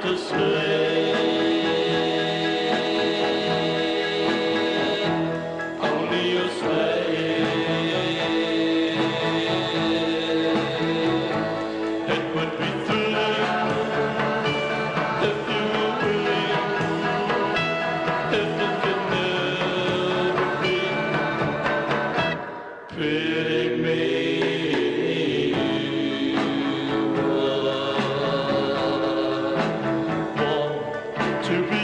to say. to be